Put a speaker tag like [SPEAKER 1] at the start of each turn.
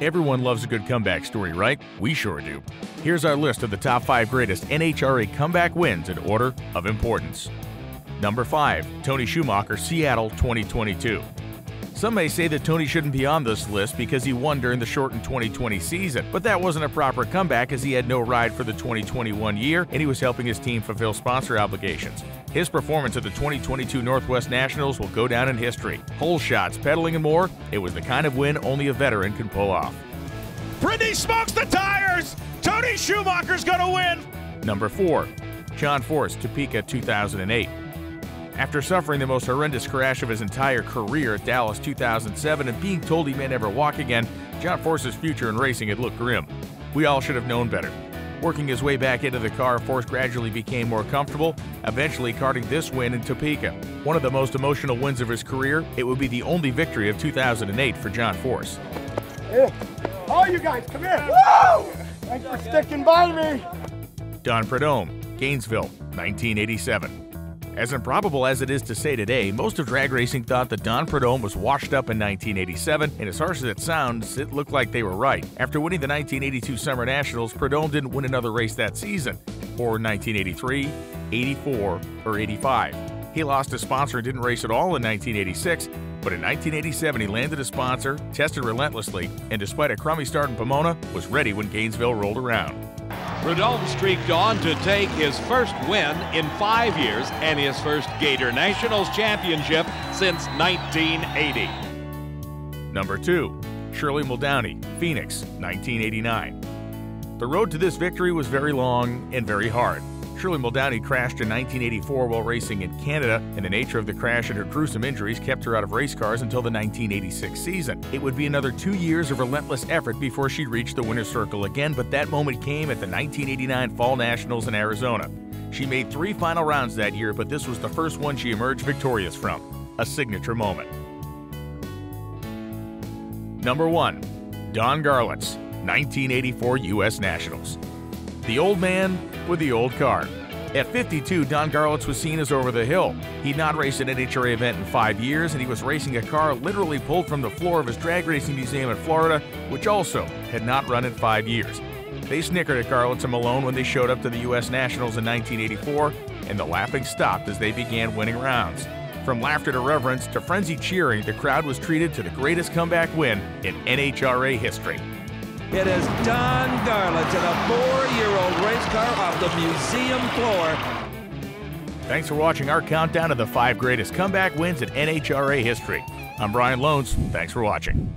[SPEAKER 1] Everyone loves a good comeback story, right? We sure do. Here's our list of the top 5 greatest NHRA comeback wins in order of importance. Number 5. Tony Schumacher, Seattle 2022. Some may say that Tony shouldn't be on this list because he won during the shortened 2020 season, but that wasn't a proper comeback as he had no ride for the 2021 year and he was helping his team fulfill sponsor obligations. His performance at the 2022 Northwest Nationals will go down in history. Hole shots, pedaling, and more, it was the kind of win only a veteran can pull off.
[SPEAKER 2] Brittany smokes the tires! Tony Schumacher's gonna win!
[SPEAKER 1] Number 4. John Force, Topeka 2008. After suffering the most horrendous crash of his entire career at Dallas 2007 and being told he may never walk again, John Force's future in racing had looked grim. We all should have known better. Working his way back into the car, Force gradually became more comfortable, eventually carting this win in Topeka. One of the most emotional wins of his career, it would be the only victory of 2008 for John Force.
[SPEAKER 3] Hey, all you guys, come here. Woo! Thanks for sticking by me.
[SPEAKER 1] Don Prudhomme, Gainesville, 1987. As improbable as it is to say today, most of drag racing thought that Don Prudhomme was washed up in 1987, and as harsh as it sounds, it looked like they were right. After winning the 1982 Summer Nationals, Prudhomme didn't win another race that season, or 1983, 84, or 85. He lost his sponsor and didn't race at all in 1986, but in 1987 he landed a sponsor, tested relentlessly, and despite a crummy start in Pomona, was ready when Gainesville rolled around.
[SPEAKER 2] Prudhomme streaked on to take his first win in five years and his first Gator Nationals championship since 1980.
[SPEAKER 1] Number 2. Shirley Muldowney, Phoenix, 1989. The road to this victory was very long and very hard. Shirley Muldowney crashed in 1984 while racing in Canada, and the nature of the crash and her gruesome injuries kept her out of race cars until the 1986 season. It would be another two years of relentless effort before she reached the winner's circle again, but that moment came at the 1989 Fall Nationals in Arizona. She made three final rounds that year, but this was the first one she emerged victorious from. A signature moment. Number 1. Don Garlits, 1984 U.S. Nationals. The old man with the old car. At 52, Don Garlits was seen as over the hill. He'd not raced an NHRA event in five years, and he was racing a car literally pulled from the floor of his drag racing museum in Florida, which also had not run in five years. They snickered at Garlits and Malone when they showed up to the U.S. Nationals in 1984, and the laughing stopped as they began winning rounds. From laughter to reverence to frenzied cheering, the crowd was treated to the greatest comeback win in NHRA history.
[SPEAKER 4] It is Don Garlits in a four-year-old race car off the museum floor.
[SPEAKER 1] Thanks for watching our countdown of the five greatest comeback wins in NHRA history. I'm Brian Lohnes. Thanks for watching.